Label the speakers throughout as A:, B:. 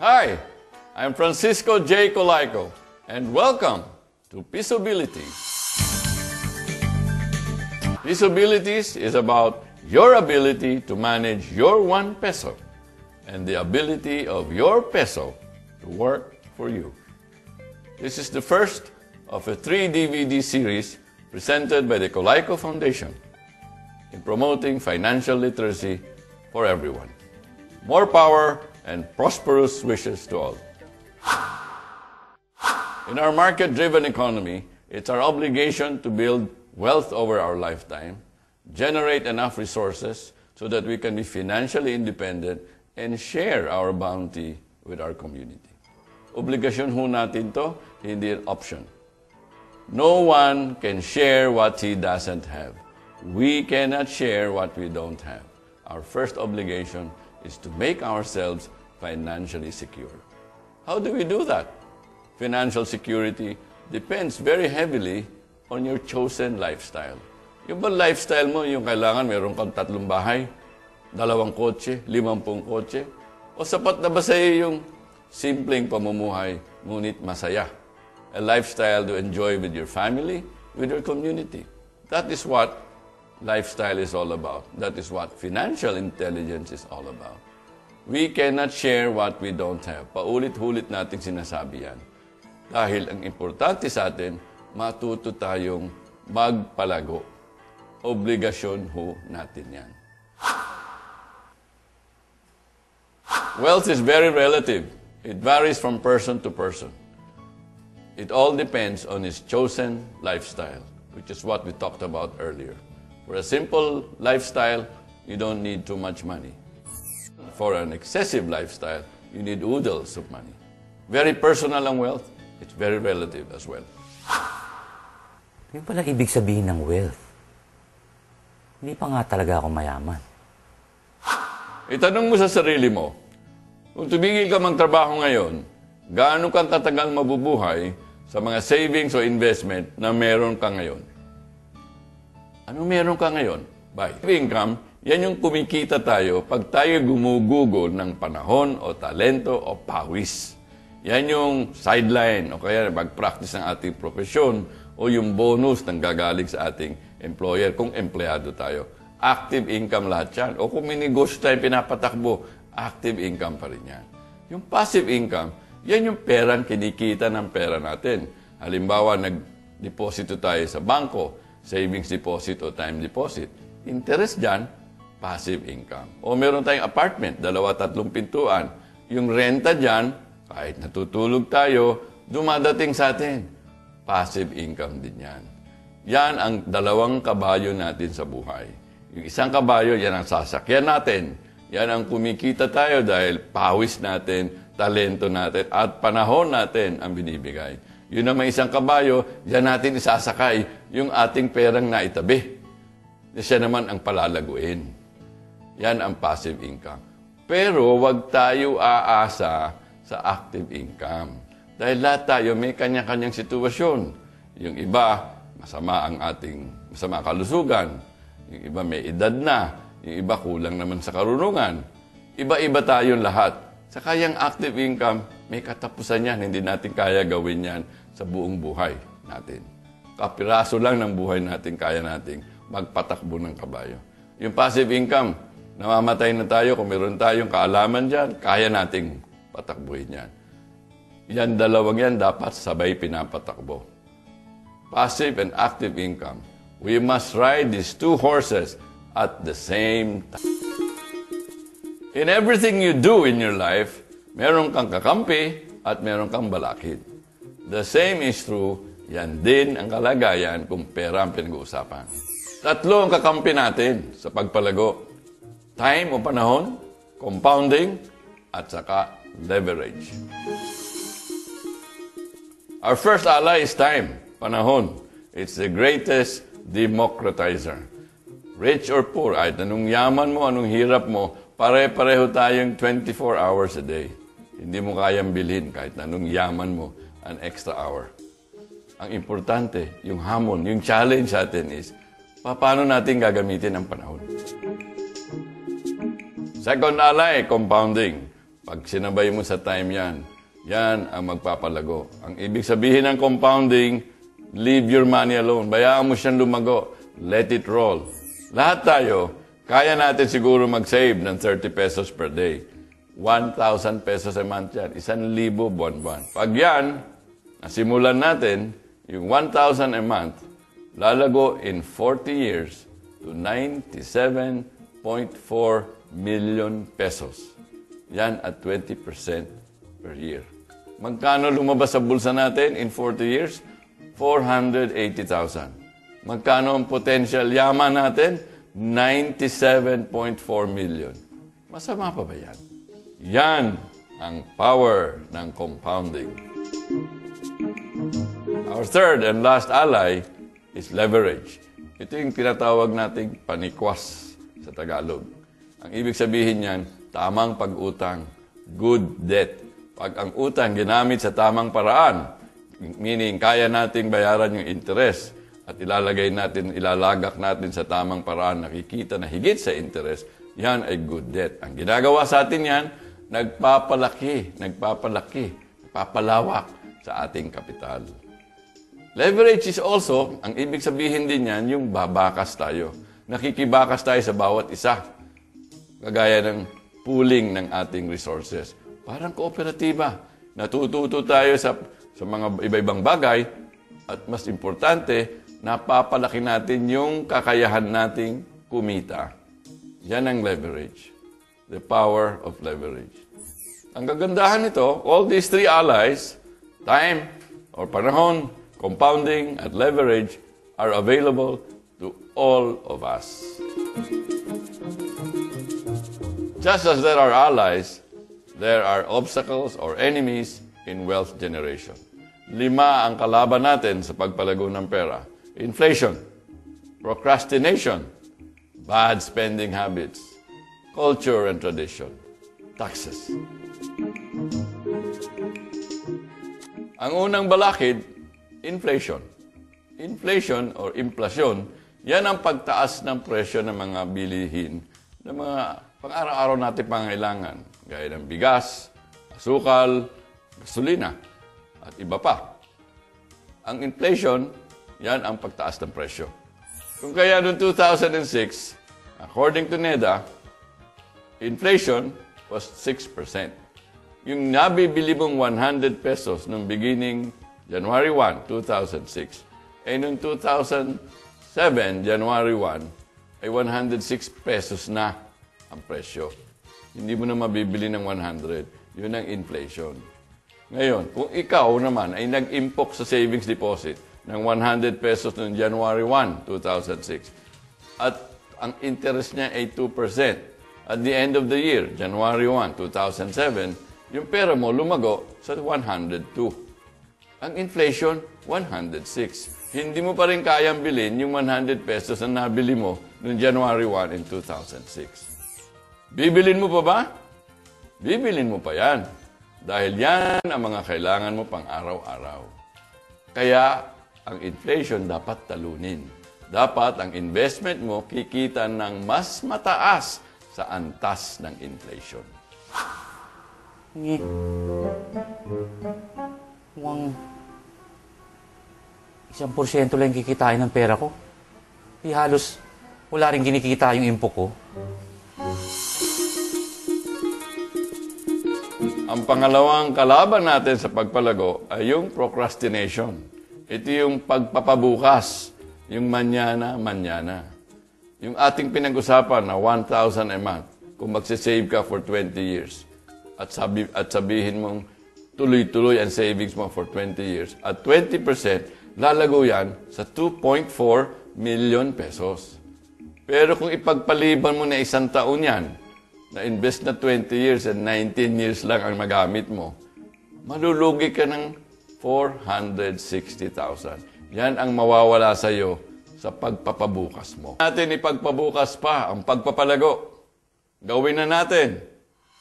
A: Hi, I'm Francisco J. Colaiko, and welcome to Peaceability. Peaceabilities is about your ability to manage your one peso and the ability of your peso to work for you. This is the first of a three DVD series presented by the Colaiko Foundation in promoting financial literacy for everyone. More power and prosperous wishes to all. In our market driven economy, it's our obligation to build wealth over our lifetime, generate enough resources so that we can be financially independent and share our bounty with our community. Obligasyon ho natin to, hindi option. No one can share what he doesn't have. We cannot share what we don't have. Our first obligation is to make ourselves financially secure. How do we do that? Financial security depends very heavily on your chosen lifestyle. Yung ba lifestyle mo, yung kailangan meron kang tatlong bahay, dalawang kotse, limampung kotse, o sapat na ba sa iyo yung simpleng pamumuhay, ngunit masaya? A lifestyle to enjoy with your family, with your community. That is what lifestyle is all about. That is what financial intelligence is all about. We cannot share what we don't have. Paulit-ulit natin sinasabi yan. Dahil ang importante sa atin, matuto tayong magpalago. Obligasyon ho natin yan. Wealth is very relative. It varies from person to person. It all depends on his chosen lifestyle, which is what we talked about earlier. For a simple lifestyle, you don't need too much money. For an excessive lifestyle, you need oodles of money. Very personal ang wealth. It's very relative as well.
B: Yung pala ibig sabihin ng wealth. Hindi pa nga talaga ako mayaman.
A: Itanong mo sa sarili mo, kung tumigil ka magtrabaho ngayon, gaano kang katagal mabubuhay sa mga savings o investment na meron ka ngayon? Ano meron ka ngayon? By income, yan yung kumikita tayo pag tayo gumugugol ng panahon o talento o pawis. Yan yung sideline o kaya mag-practice ng ating profesyon o yung bonus ng gagaling sa ating employer kung empleyado tayo. Active income lahat yan. O kung may tayo pinapatakbo, active income pa rin yan. Yung passive income, yan yung perang kinikita ng pera natin. Halimbawa, nag-deposito tayo sa bangko, savings deposit o time deposit. Interest dyan, passive income. O meron tayong apartment, dalawa, tatlong pintuan. Yung renta dyan, kahit natutulog tayo, dumadating sa atin. Passive income din yan. Yan ang dalawang kabayo natin sa buhay. Yung isang kabayo, yan ang sasakyan natin. Yan ang kumikita tayo dahil pawis natin, talento natin, at panahon natin ang binibigay. Yun ang may isang kabayo, yan natin isasakay yung ating perang naitabi. Siya naman ang palalaguin. Yan ang passive income. Pero wag tayo aasa sa active income. Dahil lahat tayo may kanya-kanyang sitwasyon. Yung iba, masama ang ating masama kalusugan. Yung iba may edad na. Yung iba kulang naman sa karunungan. Iba-iba tayong lahat. Sa kayang active income, may katapusan yan. Hindi natin kaya gawin yan sa buong buhay natin. Kapiraso lang ng buhay natin kaya nating magpatakbo ng kabayo. Yung passive income, namamatay na tayo, kung meron tayong kaalaman dyan, kaya nating patakbuhin yan. Yan dalawang yan dapat sabay pinapatakbo. Passive and active income. We must ride these two horses at the same time. In everything you do in your life, meron kang kakampi at meron kang balakid. The same is true, yan din ang kalagayan kung pera ang pinag-uusapan. Tatlo ang kakampi natin sa pagpalago. Time o panahon, compounding, at saka leverage. Our first ally is time, panahon. It's the greatest democratizer. Rich or poor, kahit anong yaman mo, anong hirap mo, pare-pareho tayong 24 hours a day. Hindi mo kayang bilhin kahit anong yaman mo an extra hour. Ang importante, yung hamon, yung challenge sa atin is, paano natin gagamitin ang panahon? Second ally, compounding. Pag sinabay mo sa time yan, yan ang magpapalago. Ang ibig sabihin ng compounding, leave your money alone. Bayaan mo siyang lumago. Let it roll. Lahat tayo, kaya natin siguro mag-save ng 30 pesos per day. 1,000 pesos a month yan. Isang libo buwan-buwan. Pag yan, nasimulan natin, yung 1,000 a month, lalago in 40 years to 97.4 million pesos. Yan at 20% per year. Magkano lumabas sa bulsa natin in 40 years? 480,000. Magkano ang potential yaman natin? 97.4 million. Masama pa ba yan? Yan ang power ng compounding. Our third and last ally is leverage. Ito yung tinatawag nating panikwas sa Tagalog. Ang ibig sabihin niyan, tamang pag-utang, good debt. Pag ang utang ginamit sa tamang paraan, meaning kaya nating bayaran yung interest at ilalagay natin, ilalagak natin sa tamang paraan, nakikita na higit sa interest, yan ay good debt. Ang ginagawa sa atin yan, nagpapalaki, nagpapalaki, nagpapalawak sa ating kapital. Leverage is also, ang ibig sabihin din yan, yung babakas tayo. Nakikibakas tayo sa bawat isa. Kagaya ng pooling ng ating resources. Parang kooperatiba. Natututo tayo sa, sa mga iba-ibang bagay at mas importante, napapalaki natin yung kakayahan nating kumita. Yan ang leverage. The power of leverage. Ang kagandahan nito, all these three allies, time or panahon, compounding, at leverage are available to all of us. Just as there are allies, there are obstacles or enemies in wealth generation. Lima ang kalaban natin sa pagpalago ng pera. Inflation, procrastination, bad spending habits, culture and tradition, taxes. Ang unang balakid, inflation. Inflation or inflasyon, yan ang pagtaas ng presyo ng mga bilihin ng mga pang-araw-araw natin pangailangan, gaya ng bigas, asukal, gasolina, at iba pa. Ang inflation, yan ang pagtaas ng presyo. Kung kaya noong 2006, according to NEDA, inflation was 6%. Yung nabibili mong 100 pesos nung beginning January 1, 2006, eh noong 2007, January 1, ay 106 pesos na ang presyo. Hindi mo na mabibili ng 100. Yun ang inflation. Ngayon, kung ikaw naman ay nag-impok sa savings deposit ng 100 pesos noong January 1, 2006, at ang interest niya ay 2%, at the end of the year, January 1, 2007, yung pera mo lumago sa 102. Ang inflation, 106. Hindi mo pa rin kayang bilhin yung 100 pesos na nabili mo noong January 1 in 2006. Bibilin mo pa ba? Bibilin mo pa yan. Dahil yan ang mga kailangan mo pang araw-araw. Kaya, ang inflation dapat talunin. Dapat ang investment mo kikita ng mas mataas sa antas ng inflation.
B: Ngi. Mukhang isang porsyento lang kikitain ng pera ko. Di halos wala rin kinikita yung impo ko.
A: Ang pangalawang kalaban natin sa pagpalago ay yung procrastination. Ito yung pagpapabukas, yung manyana, manyana. Yung ating pinag-usapan na 1,000 a month, kung magsisave ka for 20 years, at, sabi, at sabihin mong tuloy-tuloy ang savings mo for 20 years, at 20%, lalago yan sa 2.4 million pesos. Pero kung ipagpaliban mo na isang taon yan, na invest na 20 years and 19 years lang ang magamit mo, malulugi ka ng 460,000. Yan ang mawawala sa iyo sa pagpapabukas mo. Natin ipagpabukas pa ang pagpapalago. Gawin na natin.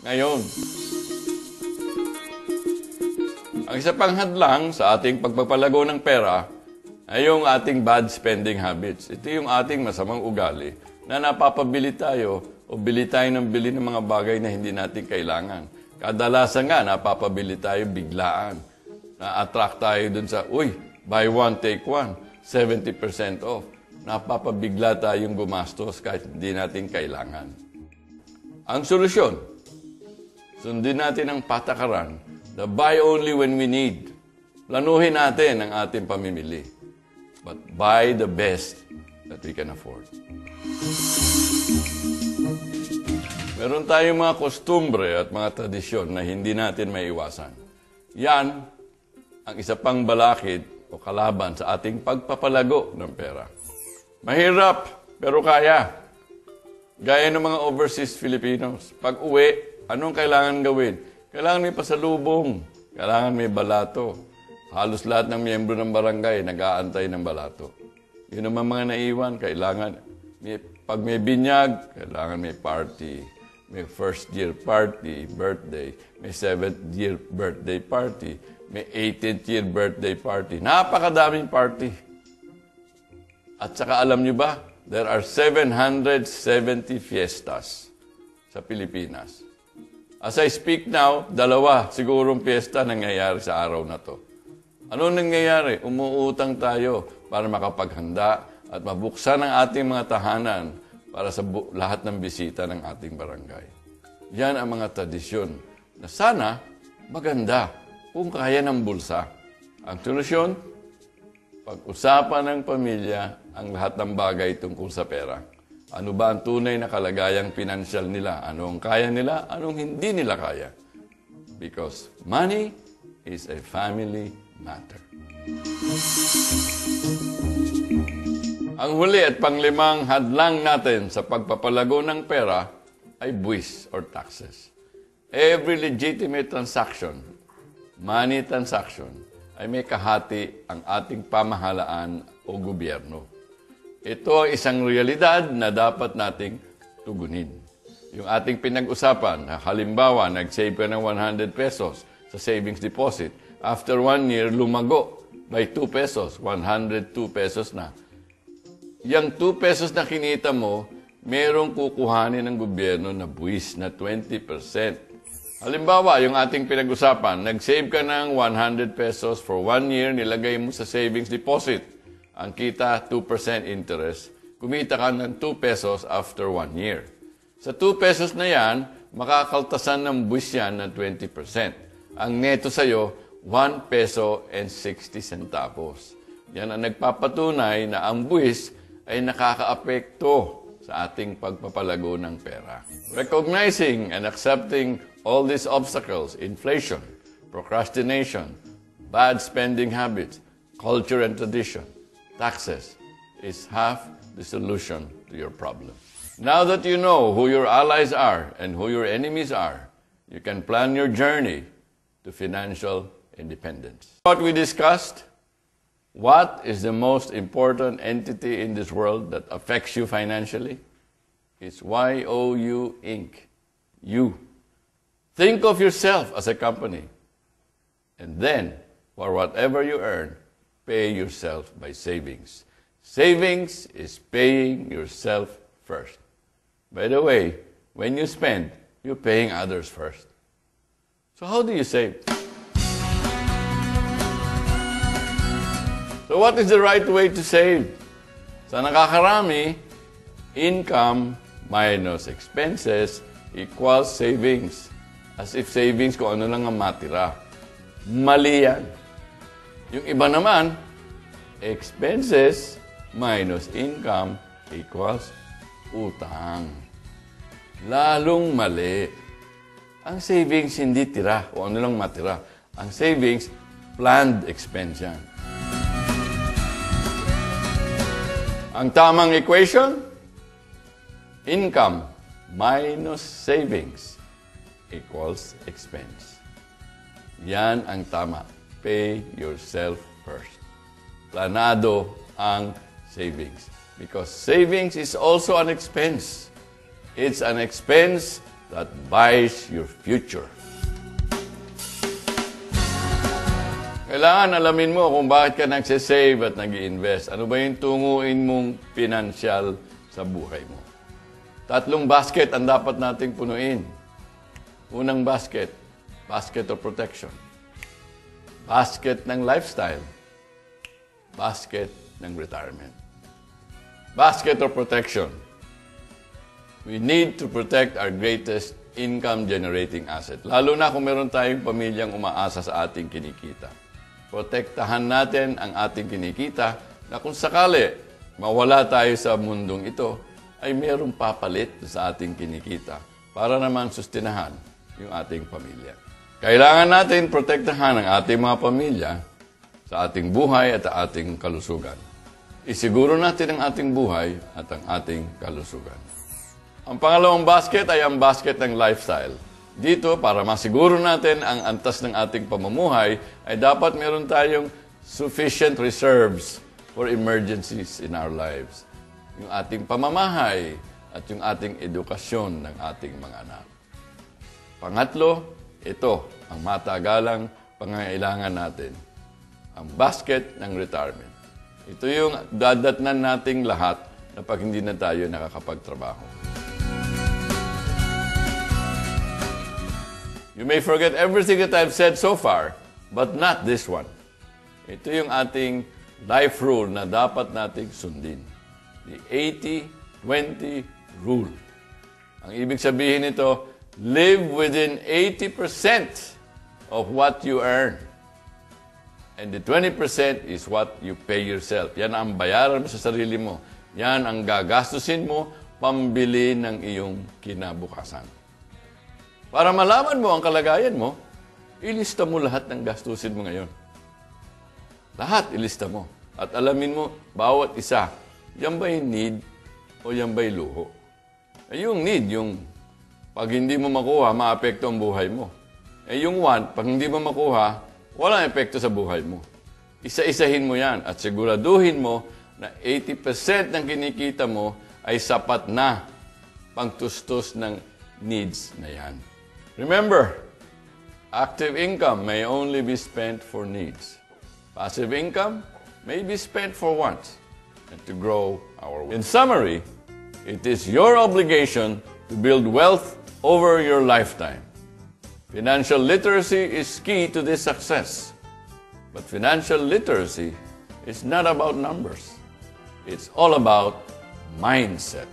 A: Ngayon. Ang isa pang hadlang sa ating pagpapalago ng pera ay yung ating bad spending habits. Ito yung ating masamang ugali na napapabili tayo o bili tayo ng bili ng mga bagay na hindi natin kailangan. Kadalasan nga, napapabili tayo biglaan. Na-attract tayo dun sa, uy, buy one, take one, 70% off. Napapabigla tayong gumastos kahit hindi natin kailangan. Ang solusyon, sundin natin ang patakaran na buy only when we need. Planuhin natin ang ating pamimili. But buy the best that we can afford. Meron tayong mga kostumbre at mga tradisyon na hindi natin maiwasan. Yan ang isa pang balakid o kalaban sa ating pagpapalago ng pera. Mahirap, pero kaya. Gaya ng mga overseas Filipinos. Pag uwi, anong kailangan gawin? Kailangan may pasalubong. Kailangan may balato. Halos lahat ng miyembro ng barangay nag-aantay ng balato. Yun naman mga naiwan, kailangan, may, pag may binyag, kailangan may party. May first year party, birthday. May seventh year birthday party. May 18th year birthday party. Napakadaming party. At saka alam nyo ba, there are 770 fiestas sa Pilipinas. As I speak now, dalawa sigurong fiesta nangyayari sa araw na to. Ano nangyayari? Umuutang tayo para makapaghanda at mabuksan ang ating mga tahanan para sa lahat ng bisita ng ating barangay. Yan ang mga tradisyon na sana maganda kung kaya ng bulsa. Ang solusyon, pag-usapan ng pamilya ang lahat ng bagay tungkol sa pera. Ano ba ang tunay na kalagayang pinansyal nila? Ano ang kaya nila? Anong hindi nila kaya? Because money is a family matter. Ang huli at panglimang hadlang natin sa pagpapalago ng pera ay buwis or taxes. Every legitimate transaction, money transaction, ay may kahati ang ating pamahalaan o gobyerno. Ito ay isang realidad na dapat nating tugunin. Yung ating pinag-usapan, na halimbawa, nag-save ka ng 100 pesos sa savings deposit. After one year, lumago by 2 pesos, 102 pesos na. Yang 2 pesos na kinita mo, merong kukuhanin ng gobyerno na buwis na 20%. Halimbawa, yung ating pinag-usapan, nag-save ka ng 100 pesos for one year, nilagay mo sa savings deposit. Ang kita, 2% interest. Kumita ka ng 2 pesos after one year. Sa 2 pesos na yan, makakaltasan ng buwis yan ng 20%. Ang neto sa'yo, 1 peso and 60 centavos. Yan ang nagpapatunay na ang buwis ay nakakaapekto sa ating pagpapalago ng pera. Recognizing and accepting all these obstacles, inflation, procrastination, bad spending habits, culture and tradition, taxes, is half the solution to your problem. Now that you know who your allies are and who your enemies are, you can plan your journey to financial independence. What we discussed what is the most important entity in this world that affects you financially? It's YOU Inc. You. Think of yourself as a company. And then, for whatever you earn, pay yourself by savings. Savings is paying yourself first. By the way, when you spend, you're paying others first. So, how do you save? So what is the right way to save? Sa nakakarami, income minus expenses equals savings. As if savings kung ano lang ang matira. Mali yan. Yung iba naman, expenses minus income equals utang. Lalong mali. Ang savings hindi tira o ano lang matira. Ang savings, planned expense yan. Ang tamang equation, income minus savings equals expense. Yan ang tama. Pay yourself first. Planado ang savings. Because savings is also an expense. It's an expense that buys your future. Kailangan alamin mo kung bakit ka nagsisave at nag invest Ano ba yung tunguin mong pinansyal sa buhay mo? Tatlong basket ang dapat nating punuin. Unang basket, basket of protection. Basket ng lifestyle. Basket ng retirement. Basket of protection. We need to protect our greatest income-generating asset. Lalo na kung meron tayong pamilyang umaasa sa ating kinikita. Protektahan natin ang ating kinikita na kung sakali mawala tayo sa mundong ito, ay merong papalit sa ating kinikita para naman sustinahan yung ating pamilya. Kailangan natin protektahan ang ating mga pamilya sa ating buhay at ating kalusugan. Isiguro natin ang ating buhay at ang ating kalusugan. Ang pangalawang basket ay ang basket ng lifestyle. Dito, para masiguro natin ang antas ng ating pamumuhay, ay dapat meron tayong sufficient reserves for emergencies in our lives. Yung ating pamamahay at yung ating edukasyon ng ating mga anak. Pangatlo, ito ang matagalang pangangailangan natin. Ang basket ng retirement. Ito yung dadatnan nating lahat na pag hindi na tayo nakakapagtrabaho. You may forget everything that I've said so far, but not this one. Ito yung ating life rule na dapat nating sundin. The 80-20 rule. Ang ibig sabihin nito, live within 80% of what you earn. And the 20% is what you pay yourself. Yan ang bayaran mo sa sarili mo. Yan ang gagastusin mo pambili ng iyong kinabukasan. Para malaman mo ang kalagayan mo, ilista mo lahat ng gastusin mo ngayon. Lahat ilista mo. At alamin mo, bawat isa, yan ba yung need o yan ba yung luho? Eh, yung need, yung pag hindi mo makuha, maapekto ang buhay mo. Eh, yung want, pag hindi mo makuha, walang epekto sa buhay mo. Isa-isahin mo yan at siguraduhin mo na 80% ng kinikita mo ay sapat na pangtustos ng needs na yan. Remember, active income may only be spent for needs. Passive income may be spent for wants and to grow our wealth. In summary, it is your obligation to build wealth over your lifetime. Financial literacy is key to this success. But financial literacy is not about numbers. It's all about mindset.